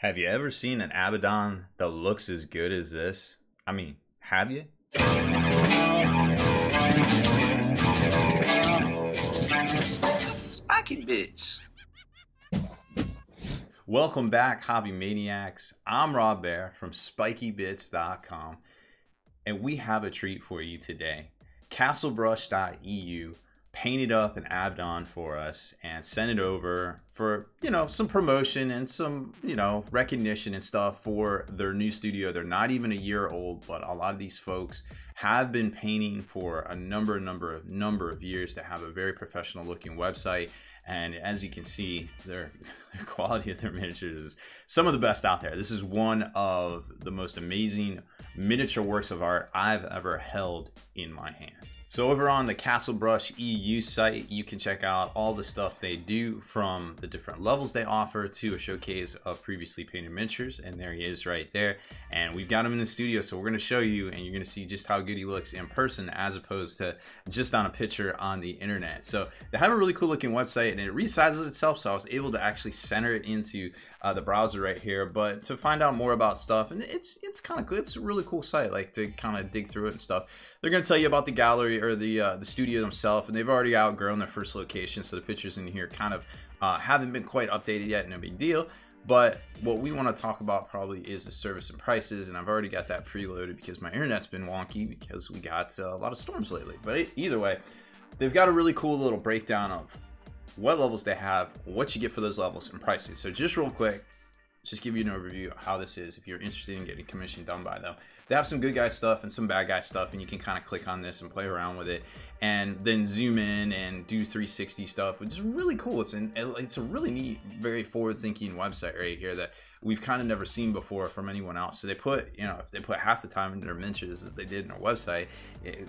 Have you ever seen an Abaddon that looks as good as this? I mean, have you? Spikey bits. Welcome back, Hobby Maniacs. I'm Rob Baer from SpikeyBits.com, and we have a treat for you today. CastleBrush.eu painted up an Abaddon for us and sent it over for you know some promotion and some you know recognition and stuff for their new studio. They're not even a year old but a lot of these folks have been painting for a number number of number of years to have a very professional looking website. And as you can see their, their quality of their miniatures is some of the best out there. This is one of the most amazing miniature works of art i've ever held in my hand so over on the Castle Brush EU site, you can check out all the stuff they do from the different levels they offer to a showcase of previously painted miniatures. And there he is right there. And we've got him in the studio, so we're gonna show you and you're gonna see just how good he looks in person as opposed to just on a picture on the internet. So they have a really cool looking website and it resizes itself. So I was able to actually center it into uh, the browser right here. But to find out more about stuff, and it's it's kind of good. It's a really cool site, like to kind of dig through it and stuff. They're going to tell you about the gallery or the uh, the studio themselves, and they've already outgrown their first location, so the pictures in here kind of uh, haven't been quite updated yet. No big deal. But what we want to talk about probably is the service and prices, and I've already got that preloaded because my internet's been wonky because we got uh, a lot of storms lately. But either way, they've got a really cool little breakdown of what levels they have, what you get for those levels, and prices. So just real quick, just give you an overview of how this is if you're interested in getting commission done by them. They have some good guy stuff and some bad guy stuff, and you can kind of click on this and play around with it, and then zoom in and do 360 stuff, which is really cool. It's an it's a really neat, very forward-thinking website right here that we've kind of never seen before from anyone else. So they put you know if they put half the time into their miniatures as they did in their website, it,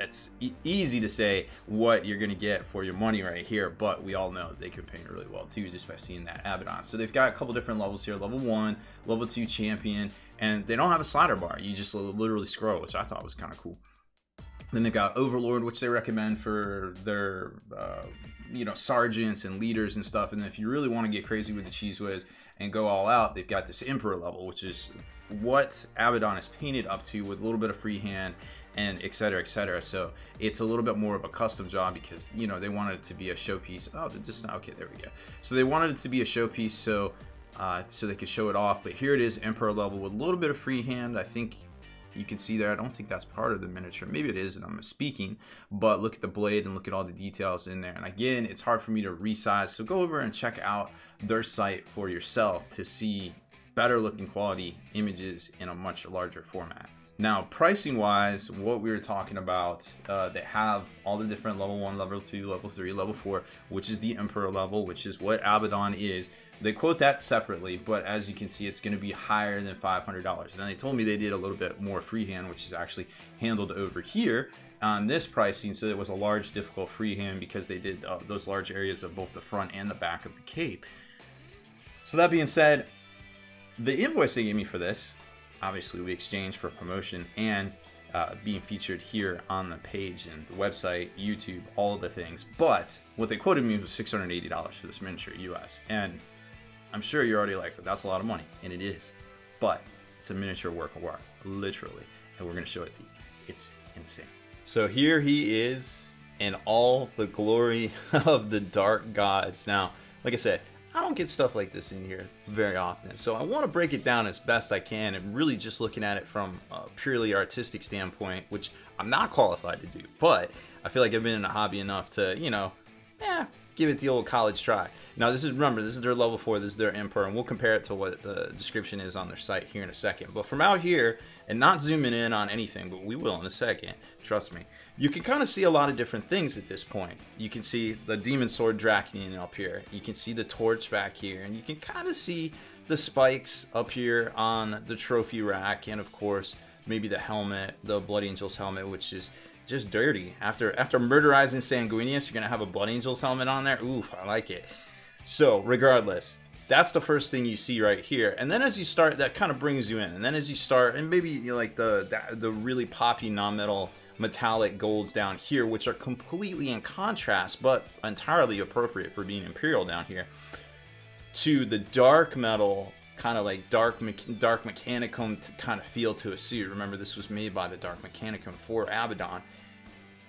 it's e easy to say what you're going to get for your money right here, but we all know they can paint really well too just by seeing that Abaddon. So they've got a couple different levels here, level one, level two champion, and they don't have a slider bar. You just literally scroll, which I thought was kind of cool. Then they've got Overlord, which they recommend for their, uh, you know, sergeants and leaders and stuff. And if you really want to get crazy with the Cheese Whiz and go all out, they've got this Emperor level, which is what Abaddon is painted up to with a little bit of freehand and etc etc so it's a little bit more of a custom job because you know they wanted it to be a showpiece. Oh they're just not okay there we go. So they wanted it to be a showpiece so uh, so they could show it off. But here it is emperor level with a little bit of freehand. I think you can see there. I don't think that's part of the miniature. Maybe it is and i'm speaking. But look at the blade and look at all the details in there. And again it's hard for me to resize. So go over and check out their site for yourself to see better looking quality images in a much larger format now, pricing wise, what we were talking about, uh, they have all the different level one, level two, level three, level four, which is the Emperor level, which is what Abaddon is. They quote that separately, but as you can see, it's going to be higher than $500. And then they told me they did a little bit more freehand, which is actually handled over here on this pricing. So it was a large, difficult freehand because they did uh, those large areas of both the front and the back of the cape. So that being said, the invoice they gave me for this obviously we exchange for promotion and uh, being featured here on the page and the website, YouTube, all the things. But what they quoted me was $680 for this miniature US. And I'm sure you're already like, that's a lot of money. And it is. But it's a miniature work of art, literally. And we're going to show it to you. It's insane. So here he is in all the glory of the dark gods. Now, like I said, I don't get stuff like this in here very often. So I want to break it down as best I can and really just looking at it from a purely artistic standpoint, which I'm not qualified to do, but I feel like I've been in a hobby enough to, you know, yeah, give it the old college try. Now this is, remember, this is their level four, this is their Emperor, and we'll compare it to what the description is on their site here in a second. But from out here, and not zooming in on anything, but we will in a second, trust me, you can kind of see a lot of different things at this point. You can see the Demon Sword Drach'nyen up here. You can see the torch back here, and you can kind of see the spikes up here on the trophy rack, and of course, maybe the helmet, the Blood Angel's helmet, which is just dirty. After after murderizing Sanguinius, you're gonna have a Blood Angel's helmet on there. Oof, I like it. So, regardless, that's the first thing you see right here. And then as you start, that kind of brings you in. And then as you start, and maybe you know, like the, the the really poppy non-metal metallic golds down here, which are completely in contrast, but entirely appropriate for being Imperial down here, to the dark metal kind of like dark dark mechanicum kind of feel to a suit. Remember, this was made by the Dark Mechanicum for Abaddon.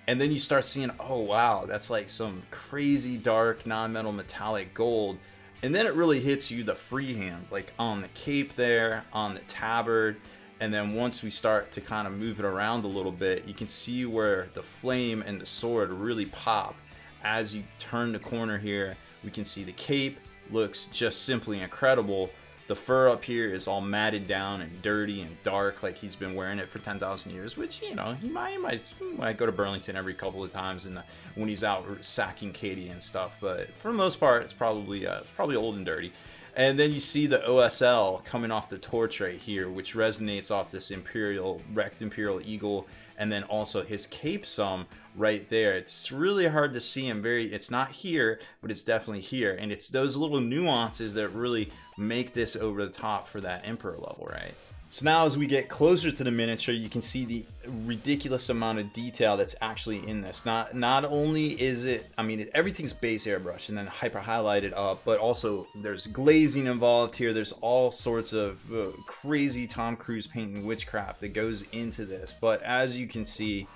And then you start seeing, oh wow, that's like some crazy dark non-metal metallic gold. And then it really hits you the freehand, like on the cape there, on the tabard. And then once we start to kind of move it around a little bit, you can see where the flame and the sword really pop. As you turn the corner here, we can see the cape looks just simply incredible the fur up here is all matted down and dirty and dark, like he's been wearing it for 10,000 years, which, you know, he might, he might, he might go to Burlington every couple of times the, when he's out sacking Cadia and stuff. But for the most part, it's probably, uh, it's probably old and dirty. And then you see the OSL coming off the torch right here, which resonates off this Imperial, wrecked Imperial Eagle and then also his cape some right there. It's really hard to see him very, it's not here, but it's definitely here. And it's those little nuances that really make this over the top for that Emperor level, right? So now as we get closer to the miniature, you can see the ridiculous amount of detail that's actually in this. Not not only is it, I mean, everything's base airbrush and then hyper highlighted up, but also there's glazing involved here. There's all sorts of uh, crazy Tom Cruise painting witchcraft that goes into this. But as you can see,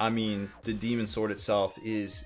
I mean, the demon sword itself is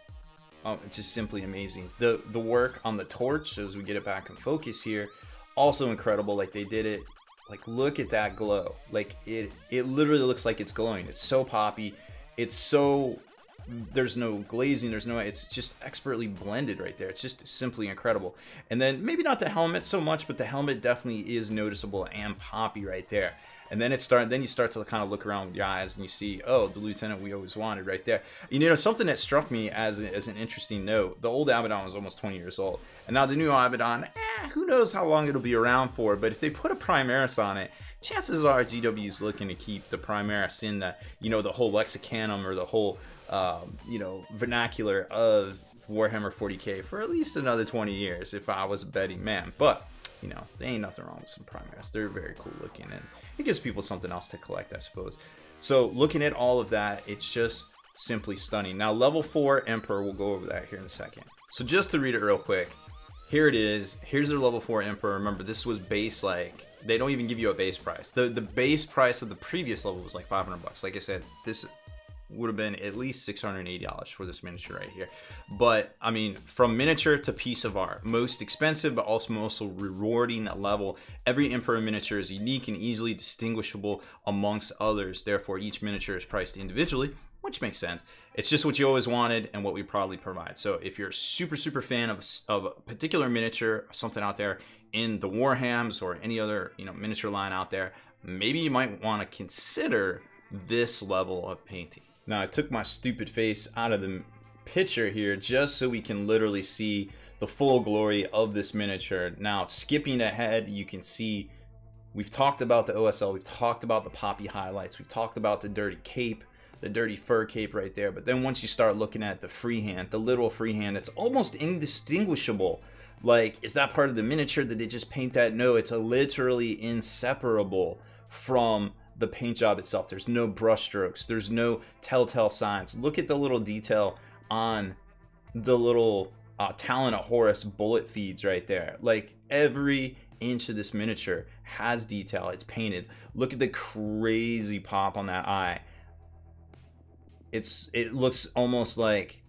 um, it's just simply amazing. The the work on the torch as we get it back in focus here, also incredible. Like they did it like look at that glow. Like it it literally looks like it's glowing. It's so poppy. It's so there's no glazing, there's no it's just expertly blended right there. It's just simply incredible. And then maybe not the helmet so much, but the helmet definitely is noticeable and poppy right there. And then it start then you start to kind of look around with your eyes and you see, oh, the lieutenant we always wanted right there. You know, something that struck me as, as an interesting note, the old Abaddon was almost 20 years old. And now the new Abaddon, eh, who knows how long it'll be around for, but if they put a Primaris on it, chances are GW is looking to keep the Primaris in the, you know, the whole lexicanum or the whole, um, you know, vernacular of Warhammer 40k for at least another 20 years if I was a betting man. But you know, there ain't nothing wrong with some Primaris. They're very cool looking and it gives people something else to collect, I suppose. So looking at all of that, it's just simply stunning. Now level 4 Emperor, we'll go over that here in a second. So just to read it real quick, here it is. Here's their level 4 Emperor. Remember, this was base like, they don't even give you a base price. The the base price of the previous level was like 500 bucks. Like I said, this would have been at least $680 for this miniature right here. But I mean, from miniature to piece of art, most expensive, but also most rewarding level. Every Emperor miniature is unique and easily distinguishable amongst others. Therefore, each miniature is priced individually, which makes sense. It's just what you always wanted and what we probably provide. So if you're a super, super fan of, of a particular miniature, something out there in the Warhams or any other, you know, miniature line out there, maybe you might want to consider this level of painting. Now I took my stupid face out of the picture here just so we can literally see the full glory of this miniature. Now skipping ahead, you can see we've talked about the OSL, we've talked about the poppy highlights, we've talked about the dirty cape, the dirty fur cape right there. But then once you start looking at the freehand, the literal freehand, it's almost indistinguishable. Like, is that part of the miniature? Did they just paint that? No, it's literally inseparable from the paint job itself. There's no brush strokes. There's no telltale signs. Look at the little detail on the little uh, Talon of Horus bullet feeds right there. Like every inch of this miniature has detail. It's painted. Look at the crazy pop on that eye. It's it looks almost like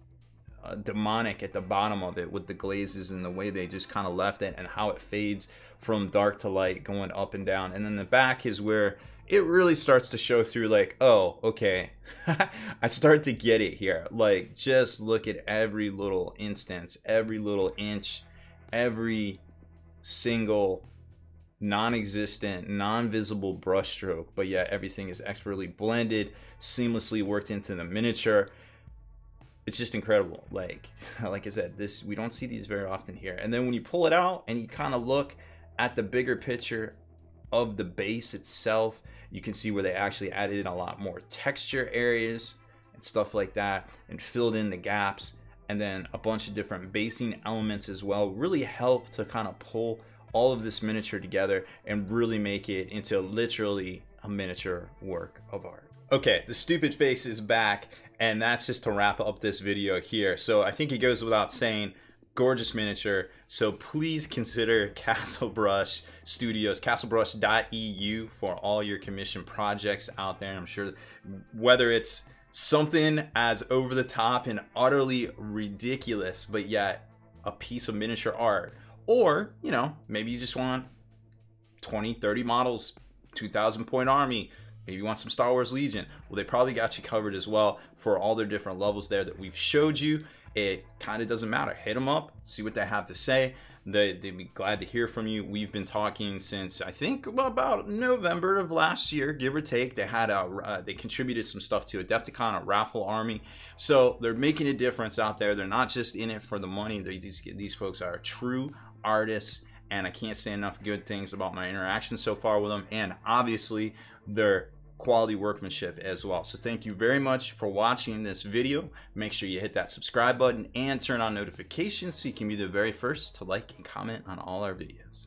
uh, demonic at the bottom of it with the glazes and the way they just kind of left it and how it fades from dark to light going up and down. And then the back is where it really starts to show through like oh okay. I start to get it here. Like just look at every little instance every little inch every single non-existent non-visible brushstroke but yet everything is expertly blended seamlessly worked into the miniature. It's just incredible. Like like i said this we don't see these very often here. And then when you pull it out and you kind of look at the bigger picture of the base itself you can see where they actually added in a lot more texture areas and stuff like that and filled in the gaps and then a bunch of different basing elements as well really help to kind of pull all of this miniature together and really make it into literally a miniature work of art. Okay, the stupid face is back and that's just to wrap up this video here. So I think it goes without saying gorgeous miniature. So please consider Castle Brush Studios, castlebrush.eu for all your commission projects out there. I'm sure whether it's something as over the top and utterly ridiculous, but yet a piece of miniature art, or, you know, maybe you just want 20, 30 models, 2000 point army, Maybe you want some Star Wars Legion. Well, they probably got you covered as well for all their different levels there that we've showed you. It kind of doesn't matter. Hit them up, see what they have to say. They, would be glad to hear from you. We've been talking since I think about November of last year, give or take. They had a uh, they contributed some stuff to Adepticon, a raffle army. So they're making a difference out there. They're not just in it for the money. They, these these folks are true artists, and I can't say enough good things about my interaction so far with them. And obviously, they're quality workmanship as well. So thank you very much for watching this video. Make sure you hit that subscribe button and turn on notifications so you can be the very first to like and comment on all our videos.